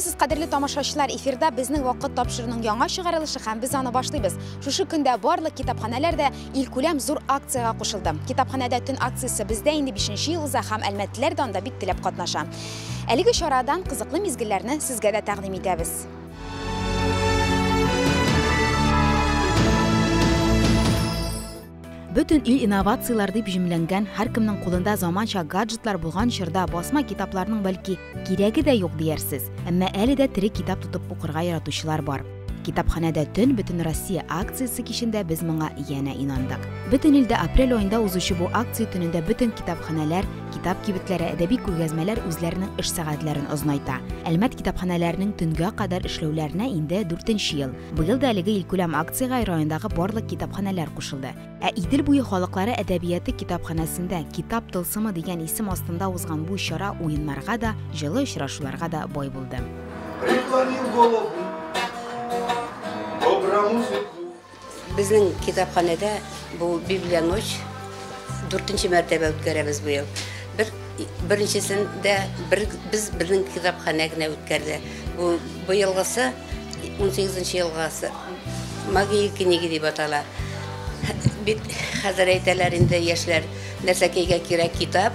саламатсызбы кадірлі тамашачылар эфирда біздің вакыт тапшырының яңа чыгарылышы һәм біз аны башлыйбыз. Шушы көндә барлык китапханәләр илкүләм зур акцияга кушылды китапханәдә төн акциясы бездә инде 5 ел уза һәм әлмәтлеләр дә анда бик теләп катнаша әлеге чарадан кызыклы мизгелләрне сезгә дә тәкъдим итәбез. Бүтін ил инновациялар дип җимләнгән, һәркемнең кулында заманча гаджетлар булган чорда басма китапларның бәлки кирәге дә юк диярсез. Әмма әле дә тере китап тотып укырга яратучылар бар. Китапханәдә төн бөтен Россия акциясы кичендә без моңа янә инандык. Бөтен илдә апрель аенда узучы бу акция төнендә бөтен китапханәләр, китап кибетләре, әдәби күргәзмәләр үзләренең эш сәгатьләрен озынайта. Әлмәт китапханәләренең төнгә кадәр эшләүләренә инде 4 ел. Быел да әлеге илкүләм акцияга райондагы барлык китапханәләр кушылды. Ә Идел буе халыклары әдәбияты китапханәсендә Китап тылсымы дигән исем астында узган бу чара уеннарга да, җылы очрашуларга да бай булды. Преклонил голову Біздің китапханада бұл Библия ночь дүртінші мәртебе өткәрәбез быел. Бір біріншісінде бір, біз біздің китапханәгіне өткәрді. Бұл быелғысы 18 елғасы магия книги деп атала. Бит әйтәләр инде яшьләр нәрсәкәйгә кирәк китап,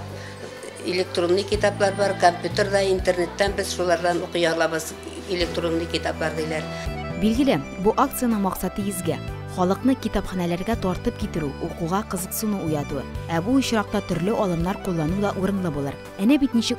электронный китаплар бар, компьютерда, интернеттан без шулардан укый алабыз электронный китаплар диләр. Билгеле, бу акцияның максаты изге. Халыкны китапханәләргә тартып китерү, укуга кызыксыну уяту. Ә бу очракта төрле алымнар куллану да урынлы булыр. Әнә бит ничек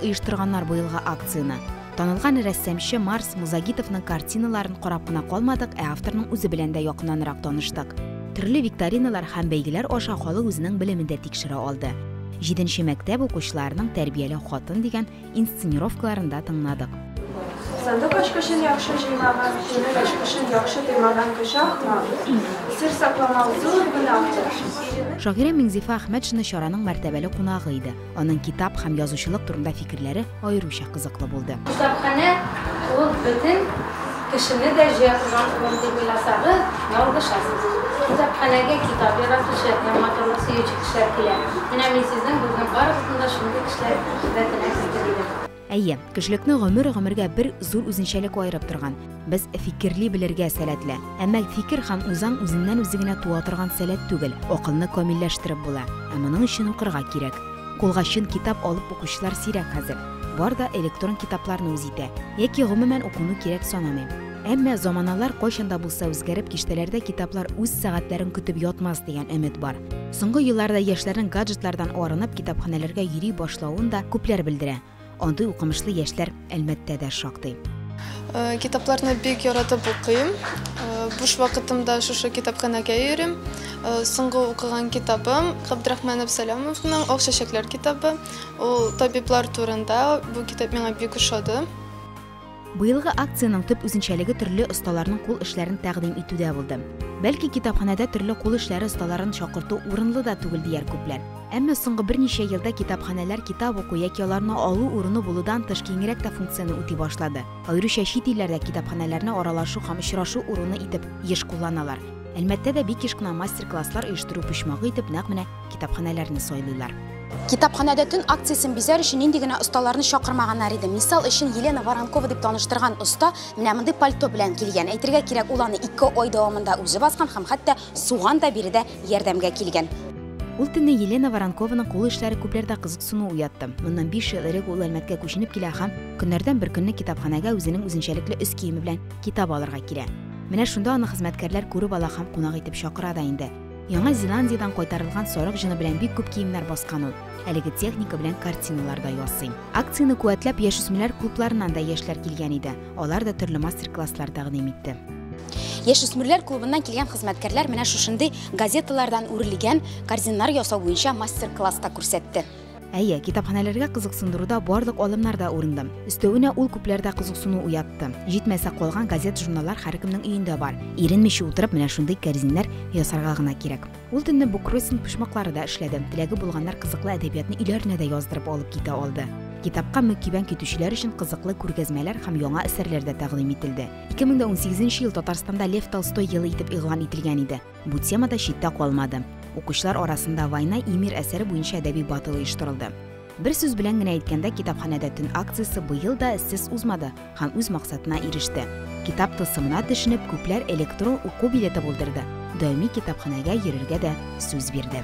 акцияны. Танылган рәссамчы Марс Музагитовның картиналарын карап кына калмадык, ә авторның үзе белән дә якыннанрак таныштык. Төрле викториналар һәм бәйгеләр аша халык үзенең белемендә тикшерә алды. 7 мәктәп укучыларының тәрбияле хатын дигән инсценировкаларында тыңладык. Sandık aşkışın yaxşı jeymagan, gönül aşkışın yaxşı duymagan kışaqma. Sir saklamak zor günahtır. Шагыйрә Миңзифа Әхмәтшина чараның мәртәбәле кунагы иде. Аның китап һәм язучылык турында фикерләре аеруча кызыклы булды. Китапханә ул бөтен кешене дә җыя торган урын дип уйласагыз, ялгышасыз. Китапханәгә китап яратучы һәм матурлык сөюче кешеләр килә. Менә мин сезнең безнең барыбызның да Әйе, кешелекне гомер-гомергә бер зур үзенчәлек аерып торган. Без фикерли белергә сәләтле. Әмма фикер һәм үзаң үзеннән үзе генә туа торган сәләт түгел, акылны камилләштереп була. Ә моның өчен укырга кирәк. Кулгачын китап алып укучылар сирәк хәзер. Бар да электрон китапларны үз итә. Яки гомумән укуны кирәк санамыйм. Әмма заманалар кайчанда булса үзгәреп киштәләрдә китаплар үз сәгатьләрен көтеп ятмас дигән өмет бар. Соңгы елларда яшьләрнең гаджетлардан арынып китапханәләргә йөри башлавын да күпләр белдерә. Андый укымышлы яшьләр әлбәттә дә шактый. Китапларны бик яратып укыйм. Буш вакытымда шушы китапханәгә йөрим. Соңгы укыган китабым Габдрахманов Саламовның Ак чәчәкләр китабы. Ул табиблар турында. Бу китап миңа бик ошады. Быелгы акцияның төп үзенчәлеге төрле осталарның кул эшләрен тәкъдим итүдә булды. Бәлки китапханәдә төрле кул эшләре осталарын чакырту урынлы да түгел дияр күпләр. Әмма соңгы берничә елда китапханәләр китап уку яки аларны алу урыны булудан тыш киңрәк тә функцияны үти башлады. Аеруча чит илләрдә китапханәләрне аралашу һәм очрашу урыны итеп еш кулланалар. Әлбәттә дә бик еш мастер-класслар оештыру почмагы итеп нәкъ менә китапханәләрне. Китапханәдә төн акциясын бизәр өчен нинди генә осталарны чакырмаганнар иде. Мисал өчен Елена Воронкова дип таныштырган оста менә мондый пальто белән килгән. Әйтергә кирәк, ул аны 2 ай дәвамында үзе баскан һәм хәтта суган да биредә ярдәмгә килгән. Ул төнне Елена Воронкованың кул эшләре күпләрдә кызыксыну уятты. Моннан 5 ел элек ул Әлмәткә күченеп килә һәм көннәрдән бер көнне китапханәгә үзенең үзенчәлекле өс киеме белән китап алырга килә. Менә шунда аны хезмәткәрләр күреп ала һәм кунак итеп чакыра да. Яңа Зеландиядан кайтарылган сарык җыны белән бик күп киемнәр баскан ул. Әлеге техника белән картиналар да ясый. Акцияны куәтләп яшүсмерләр клубларыннан да яшьләр килгән иде. Алар да төрле мастер-класслар тәкъдим итте. Яшүсмерләр клубыннан килгән хезмәткәрләр менә шушындый газеталардан үрелгән корзиннар ясау буенча мастер-класста күрсәтте. Әйе, китапханәләргә кызыксындыруда барлык алымнар да урынлы. Өстәвенә ул күпләрдә кызыксыну уятты. Җитмәсә калган газет журналлар һәркемнең өендә бар. Иренмичә утырып менә шундый корзиннар ясарга гына кирәк. Ул төнне бу кройсинг почмаклары да эшләде. Теләге булганнар кызыклы әдәбиятны өйләренә дә яздырып алып китә алды. Китапка мөкибән китүчеләр өчен кызыклы күргәзмәләр һәм яңа әсәрләр дә тәкъдим ителде. 2018 ел Татарстанда Лев Толстой елы итеп игълан ителгән иде. Бу темада читтә калмады. Укучылар арасында Война и мир әсәре буенча әдәби батыл оештырылды. бир сүз белән генә әйткәндә акциясе быел да эзсез узмады. Һәм үз максатына иреште китап тылсымына төшенеп күпләр электрон уку билеты булдырды даими китапханәгә йөрергә дә сүз бирде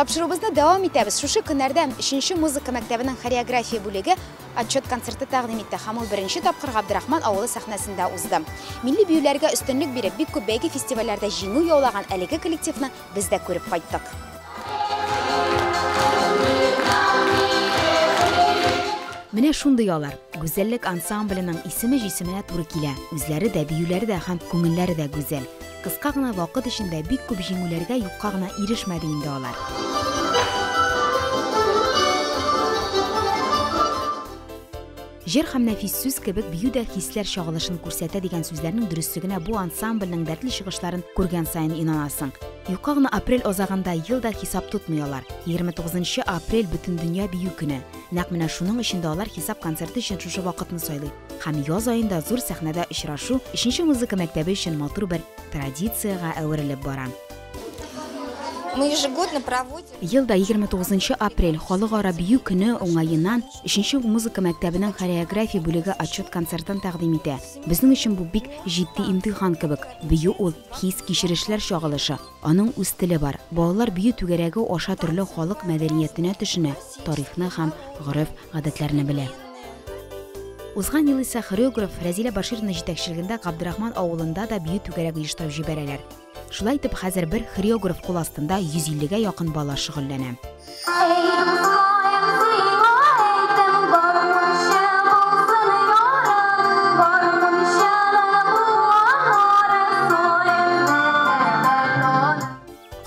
Тапшыруыбызны дәвам итәбез. Шушы көннәрдә 3нче музыка мәктәбенең хореография бүлеге отчет концерты тәкъдим итте һәм ул беренче тапкыр Габдрахман авылы сәхнәсендә узды. Милли биюләргә өстенлек биреп, бик күп бәйге фестивальләрдә җиңү яулаган әлеге коллективны без дә күреп кайттык. Менә шундый алар. Гүзәллек ансамбленең исеме җисеменә туры килә. Үзләре дә, биюләре дә һәм күңелләре дә гүзәл. Кыска гына вакыт эчендә бик күп җиңүләргә юкка гына ирешмәде инде алар. Җыр һәм нәфис сүз кебек бию дә хисләр чагылышын күрсәтә дигән сүзләрнең дөрестлегенә бу ансамбльнең дәртле чыгышларын күргән саен инанасың. Юкка гына апрель азагында елда хисап тотмый алар. 29 апрель бөтен дөнья бию көне. Нәкъ менә шуның өчен дә алар хисап концерты өчен шушы вакытны сайлый. Һәм яз аенда зур сәхнәдә очрашу 3нче музыка мәктәбе өчен матур бер традициягә әверелеп бара. Мы ежегодно проводим Елда 29 апрель халыкара бию көне уңаеннан 3нче музыка мәктәбенең хореография бүлеге отчет концертын тәкъдим итә. Безнең өчен бу бик җитди имтихан кебек. Бию ул хис кичерешләр чагылышы. Аның үз теле бар. Балалар бию түгәрәге аша төрле халык мәдәниятенә төшенә, тарихны һәм гореф гадәтләрне белә. Узган ел хореограф Рәзилә Баширова җитәкчелегендә Габдрахман авылында да бию түгәрәк оештырып җибәрәләр. Шулай итеп, хәзер бер хореограф кул астында 150гә якын бала шөгыльләнә.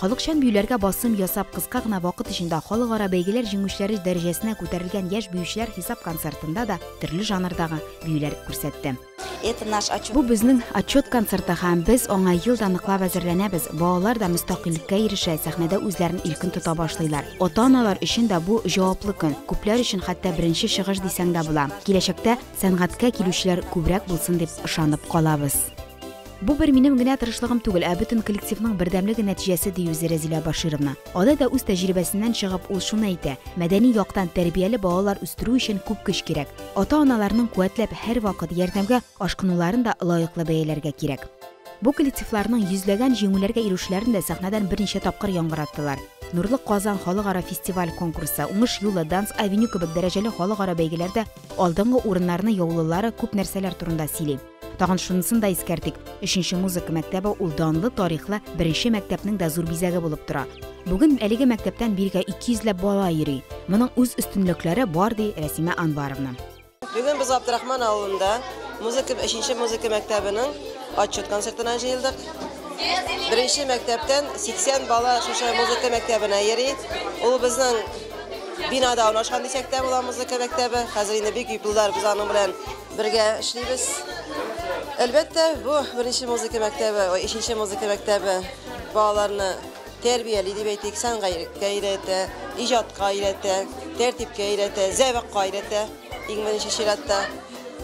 Халыкчан биюләргә басым ясап, кыска гына вакыт эчендә халыкара бәйгеләр җиңүчеләре дәрәҗәсенә күтәрелгән яшь биючеләр хисап концертында да төрле жанрдагы биюләр күрсәтте. Это наш отчет. Бу безнең отчет концерты һәм без аңа ел. Балалар да мөстәкыйльккә ирешә, сәхнәдә үзләрен иркен тота башлыйлар. Ата-аналар өчен дә бу җаваплы көн. Күпләр өчен хәтта беренче чыгыш дисәң дә була. Киләчәктә сәнгатькә килүчеләр күбрәк булсын дип ышанып калабыз. Бу бер минем генә тырышлыгым түгел, ә бөтен коллективның бердәмлеге нәтиҗәсе ди үзе Рәзилә Башировна. Ада да үз тәҗрибәсеннән чыгып ул шуны әйтә: мәдәни яктан тәрбияле балалар үстерү өчен күп көч кирәк. Ата-аналарның куәтләп һәр вакыт ярдәмгә ашкынуларын да лаеклы бәяләргә кирәк. Бу коллективларның йөзләгән җиңүләргә ирешүләрен дә сәхнәдән берничә тапкыр яңгыраттылар. Нурлы Казан халыкара фестиваль конкурсы, Уңыш юлы Данс Авеню кебек дәрәҗәле халыкара бәйгеләрдә алдынгы урыннарны яулылары күп нәрсәләр турында сөйли. Тагын шунысын да искәртик. 3нче музыка мәктәбе ул данлы тарихлы беренче мәктәпнең дә зур бизәге булып тора. Бүген әлеге мәктәптән биргә 200 ләп бала йөри. Моның үз өстенлекләре бар ди Рәсимә Анваровна. Бүген без Абдрахман авылында музыка 3нче музыка мәктәбенең отчет концертына җыелдык. Беренче мәктәптән 80 бала шушы музыка мәктәбенә йөри. Ул безнең бинада урнашкан дисәк тә була музыка мәктәбе. Хәзер инде бик күп еллар без аның белән бергә эшлибез. Әлбәттә, бу беренче музыка мәктәбе, ой, икенче музыка мәктәбе балаларны тәрбияли дип әйтик, сәнгатькә өйрәтә, иҗатка өйрәтә, тәртипкә өйрәтә, зәвыкка өйрәтә. Иң беренче чиратта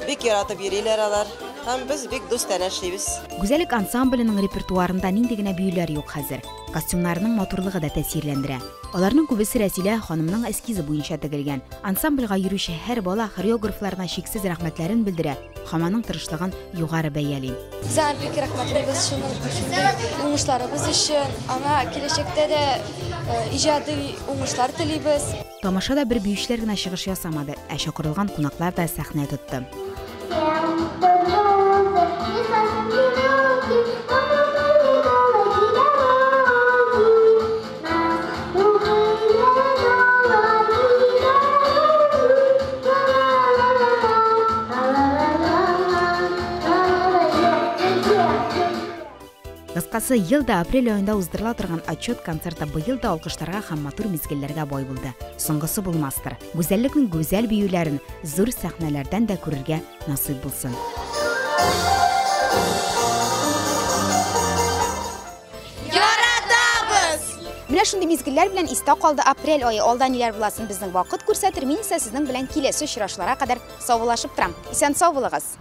бик яратып йөриләр алар. Һәм без бик дустан эшлибез. Гүзәллек ансамбленең репертуарында нинди Костюмнарның матурлыгы да тәэсирләндерә. Аларның күбесе Рәсилә ханымның эскизы буенча тегелгән. Ансамбльгә йөрүче һәр бала хореографларына шиксез рәхмәтләрен белдерә. Һәм аның тырышлыгын югары бәяли. Bizlar bek rahmatlibiz шуның shunday уңышларыбыз өчен. Аңа киләчәктә дә иҗади уңышлар телибез. Тамашада бер биючеләр генә чыгыш ясамады, ә чакырылган кунаклар да сәхнә тотты. Кыскасы, елда апрель айында уздырыла торган отчет концерты быел да алкышларга һәм матур мизгелләргә бай булды. Соңгысы булмастыр. Гүзәллекнең гүзәл биюләрен зур сәхнәләрдән дә күрергә насыйп булсын. Менә шундый мизгелләр белән истә калды апрель ае. Алда ниләр буласын безнең вакыт күрсәтер. Мин исә сезнең белән киләсе очрашларга кадәр саубуллашып торам. Исән сау булыгыз.